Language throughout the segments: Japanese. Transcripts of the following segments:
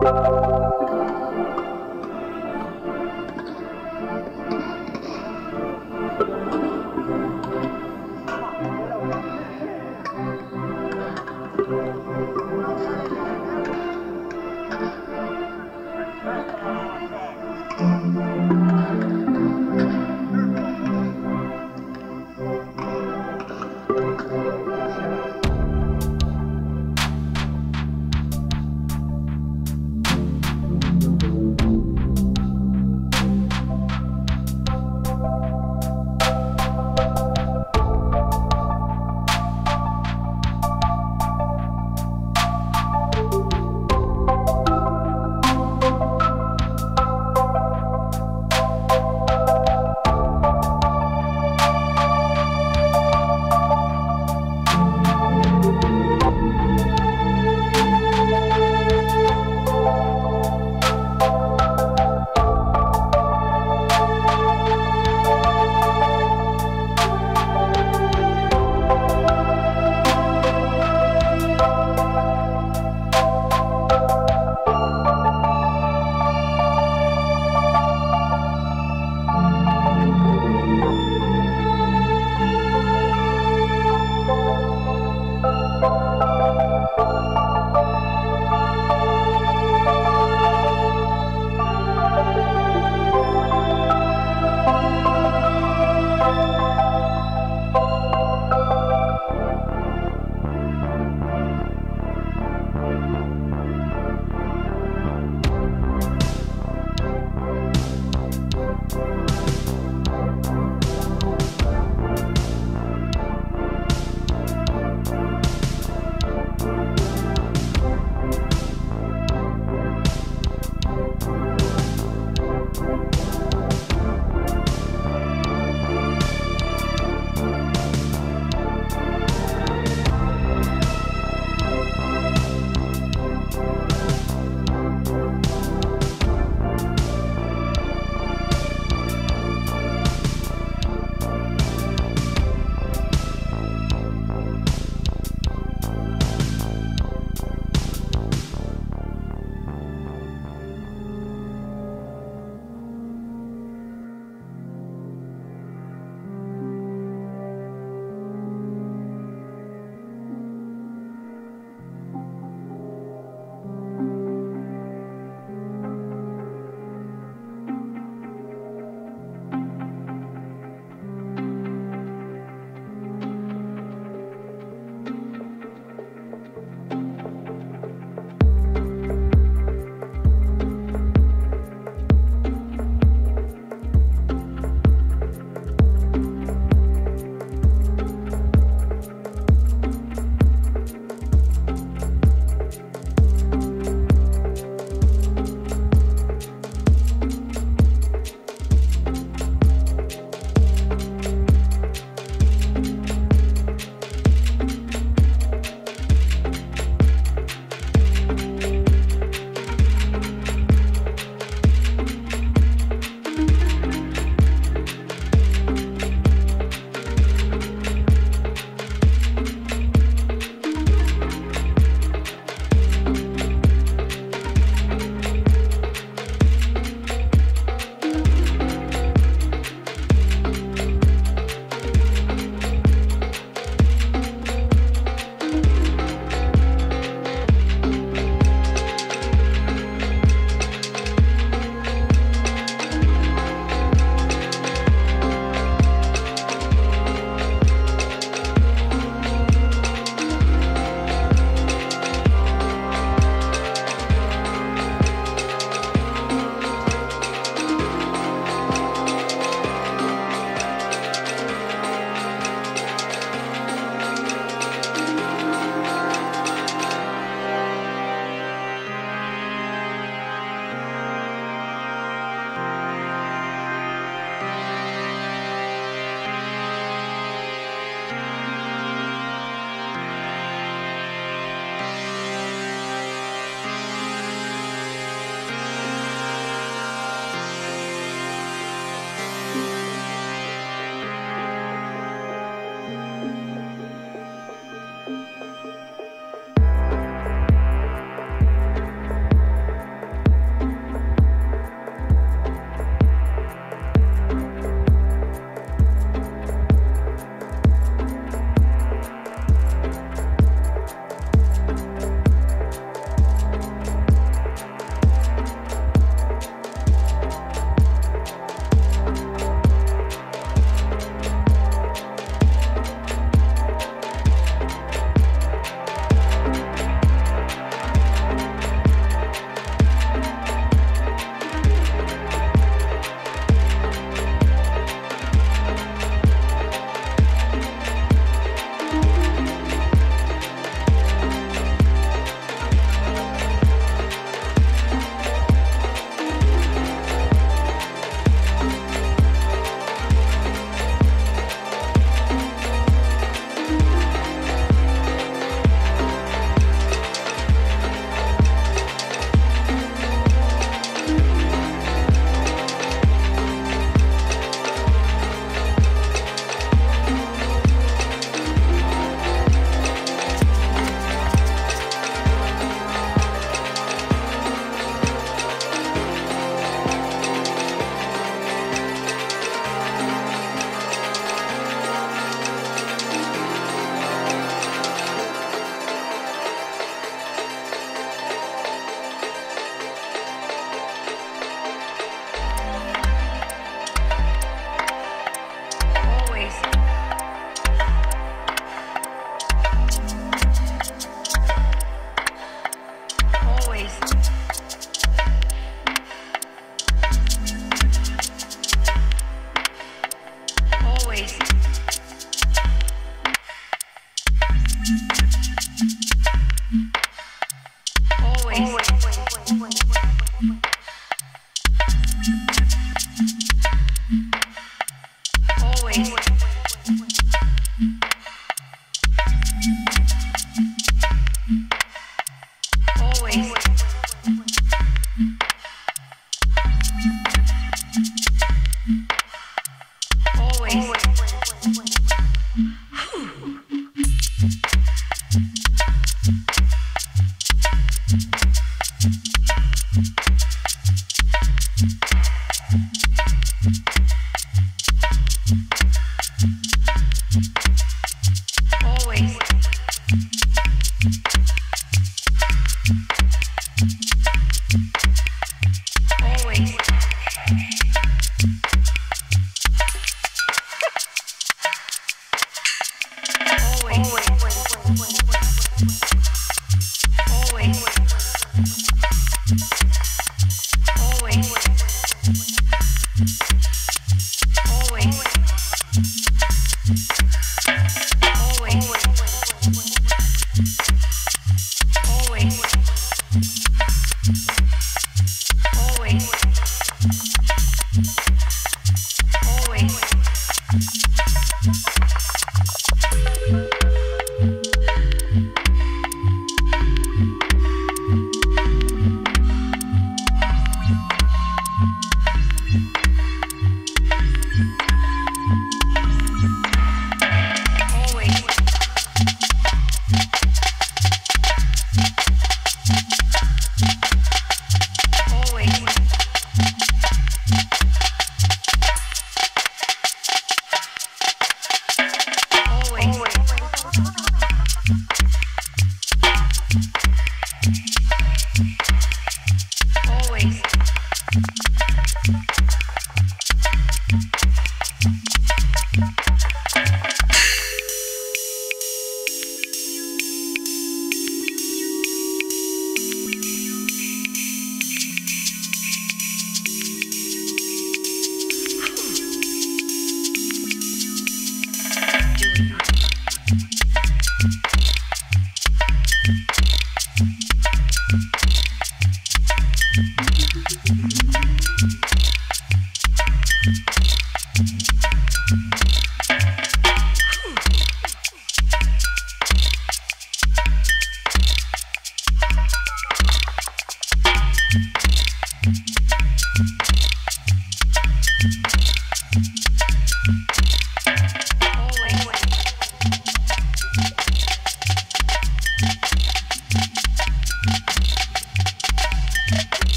you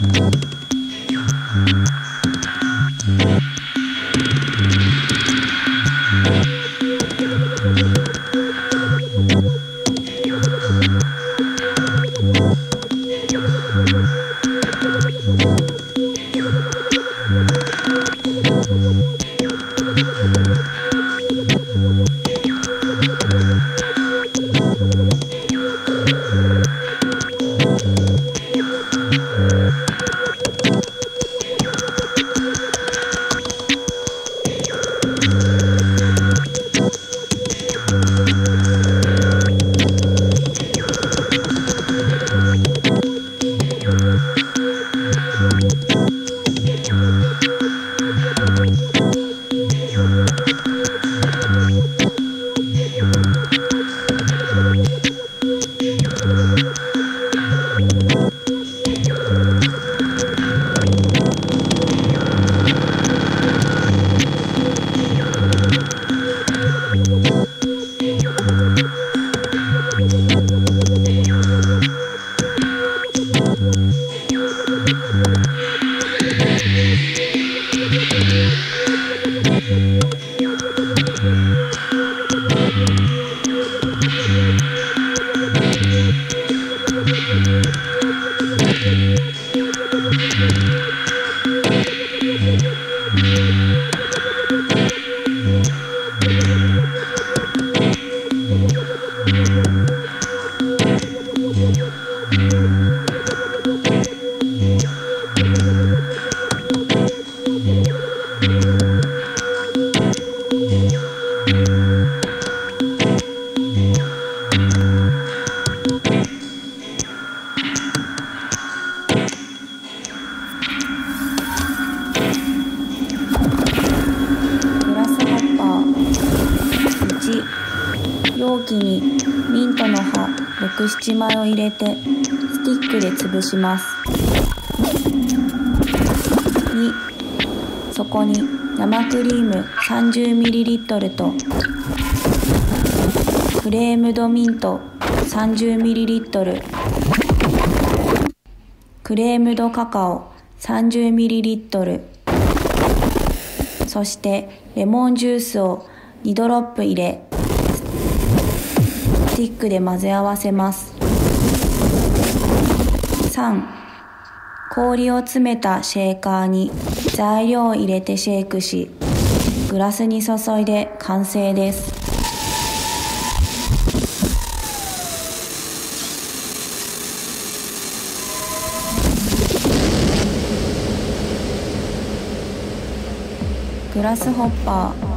Mm-hmm. 枚を入れてスティックで潰します。2そこに生クリーム 30ml とフレームドミント 30ml クレームドカカオ 30ml そしてレモンジュースを2ドロップ入れスティックで混ぜ合わせます。3氷を詰めたシェーカーに材料を入れてシェイクしグラスに注いで完成です。グラスホッパー。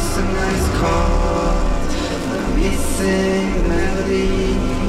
Sometimes cold, I'm missing the melody